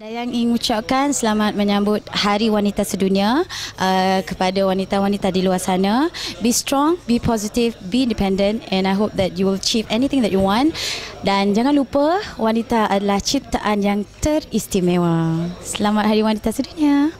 Dayang ingin ucapkan selamat menyambut Hari Wanita Sedunia uh, kepada wanita-wanita di luar sana. Be strong, be positive, be independent and I hope that you will achieve anything that you want. Dan jangan lupa wanita adalah ciptaan yang teristimewa. Selamat Hari Wanita Sedunia.